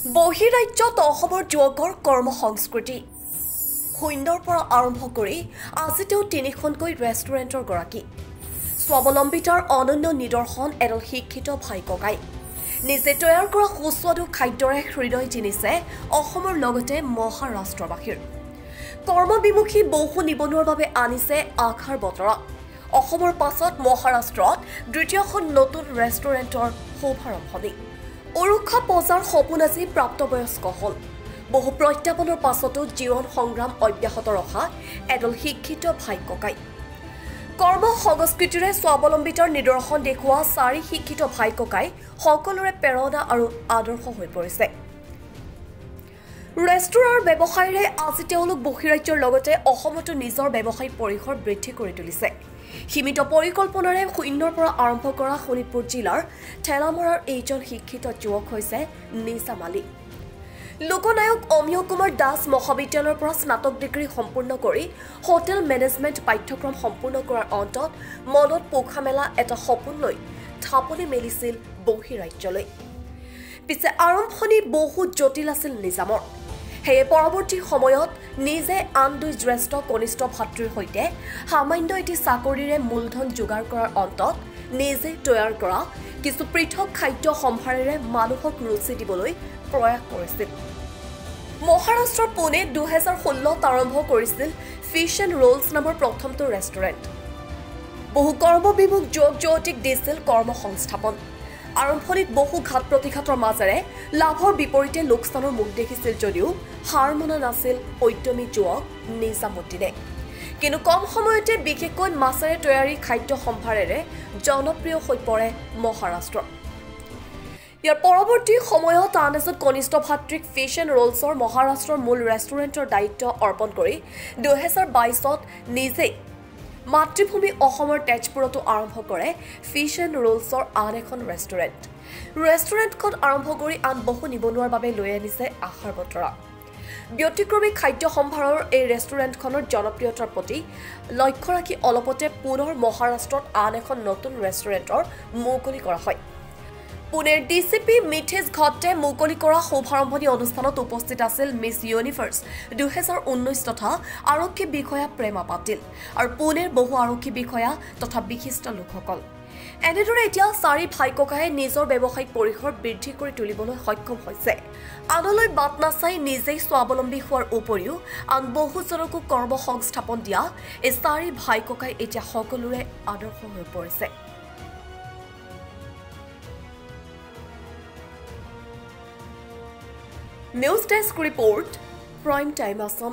বহিৰাজ্যত অসমৰ যুৱকৰ কৰ্ম সংস্কৃতি শূন্যৰ পৰা আৰম্ভ কৰি আজি তেওঁ তিনিখনকৈ ৰেষ্টুৰেণ্টৰ গৰাকী। স্বাৱলম্বিতাৰ অনন্য নিদৰ্শন এডাল শিক্ষিত ভাই ককাই। নিজে তৈয়াৰ কৰা সুস্বাদু খাদ্যৰে হৃদয় জিনিছে অসমৰ লগতে মহাৰাষ্ট্ৰবাসীৰ। কৰ্মবিমুখী বহু নিবনুৱাৰ বাবে আনিছে আশাৰ বতৰা। অসমৰ পাছত মহাৰাষ্ট্ৰত দ্বিতীয়খন নতুন ৰেষ্টুৰেণ্টৰ শুভাৰম্ভণি। উৰুষা পজাৰ সপোন আজি প্ৰাপ্তবয়স্ক হ'ল। বহু প্ৰত্যাহ্বানৰ পাছতো জীৱন সংগ্ৰাম অব্যাহত ৰখা এডাল শিক্ষিত ভাই ককাই। কৰ্ম সংস্কৃতিৰে স্বাৱলম্বিতাৰ নিদৰ্শন দেখুওৱা চাৰি শিক্ষিত ভাই ককাই সকলোৰে প্ৰেৰণা আৰু আদৰ্শ হৈ পৰিছে। ৰেষ্টুৰাৰ ব্যৱসায়ৰে আজি তেওঁলোক বহিৰাজ্যৰ লগতে অসমতো নিজৰ ব্যৱসায়িক পৰিসৰ বৃদ্ধি কৰি তুলিছে। সীমিত পৰিকল্পনাৰে শূন্যৰ পৰা আৰম্ভ কৰা শোণিতপুৰ জিলাৰ ঠেলামৰাৰ এইজন শিক্ষিত যুৱক হৈছে নিচা মালিক। লোকনায়ক অমিয় কুমাৰ দাস মহাবিদ্যালয়ৰ পৰা স্নাতক ডিগ্ৰী সম্পূৰ্ণ কৰি হোটেল মেনেজমেণ্ট পাঠ্যক্ৰম সম্পূৰ্ণ কৰাৰ অন্তত মনত পোখা মেলা এটা সপোন লৈ থাপনি মেলিছিল বহিৰাজ্যলৈ। পিছে আৰম্ভণি বহু জটিল আছিল নিজামৰ। সেয়ে পৰৱৰ্তী সময়ত নিজে আন দুই জ্যেষ্ঠ কনিষ্ঠ ভাতৃৰ সৈতে সামান্য এটি চাকৰিৰে মূলধন যোগাৰ কৰাৰ অন্তত নিজে তৈয়াৰ কৰা কিছু পৃথক খাদ্য সম্ভাৰেৰে মানুহক ৰুচি দিবলৈ প্ৰয়াস কৰিছিল। মহাৰাষ্ট্ৰৰ পুনে দুহেজাৰ ষোল্লত আৰম্ভ কৰিছিল ফিছ এণ্ড ৰোলছ নামৰ প্ৰথমটো ৰেষ্টুৰেণ্ট বহু কৰ্মবিমুখ যুৱক যুৱতীক দিছিল কৰ্ম সংস্থাপন আৰম্ভণিত বহু ঘাত প্ৰতিঘাতৰ মাজেৰে লাভৰ বিপৰীতে লোকচানৰ মুখ দেখিছিল যদিও হাৰ মনা নাছিল উদ্যমী যুৱক নিজামুদ্দিনে। কিন্তু কম সময়তে বিশেষকৈ মাছেৰে তৈয়াৰী খাদ্য সম্ভাৰেৰে জনপ্ৰিয় হৈ পৰে মহাৰাষ্ট্ৰ। ইয়াৰ পৰৱৰ্তী সময়ত আন এজন কনিষ্ঠ ভাতৃক ফিছ এণ্ড ৰোলছৰ মহাৰাষ্ট্ৰৰ মূল ৰেষ্টুৰেণ্টৰ দায়িত্ব অৰ্পণ কৰি দুহেজাৰ বাইছত নিজেই মাতৃভূমি অসমৰ তেজপুৰতো আৰম্ভ কৰে ফিছ এণ্ড ৰোলছৰ আন এখন ৰেষ্টুৰেণ্ট। ৰেষ্টুৰেণ্টখন আৰম্ভ কৰি আন বহু নিবনুৱাৰ বাবে লৈ আনিছে আশাৰ বতৰা। ব্যতিক্ৰমী খাদ্য সম্ভাৰৰ এই ৰেষ্টুৰেণ্টখনৰ জনপ্ৰিয়তাৰ প্ৰতি লক্ষ্য ৰাখি অলপতে পুনৰ মহাৰাষ্ট্ৰত আন এখন নতুন ৰেষ্টুৰেণ্টৰ মুকলি কৰা হয়। পুনেৰ ডি চি পি মিথেশ ঘটে মুকলি কৰা শুভাৰম্ভণি অনুষ্ঠানত উপস্থিত আছিল মিছ ইউনিভাৰ্ছ দুহেজাৰ ঊনৈছ তথা আৰক্ষী বিষয়া প্ৰেমা পাটিল আৰু পুনেৰ বহু আৰক্ষী বিষয়া তথা বিশিষ্ট লোকসকল। এনেদৰে এতিয়া চাৰি ভাই ককায়ে নিজৰ ব্যৱসায়িক পৰিসৰ বৃদ্ধি কৰি তুলিবলৈ সক্ষম হৈছে। আনলৈ বাট নাচাই নিজেই স্বাৱলম্বী হোৱাৰ উপৰিও আন বহুজনকো কৰ্ম সংস্থাপন দিয়া এই চাৰি ভাই ককাই এতিয়া সকলোৰে আদৰ্শ হৈ পৰিছে। News desk report prime time Assam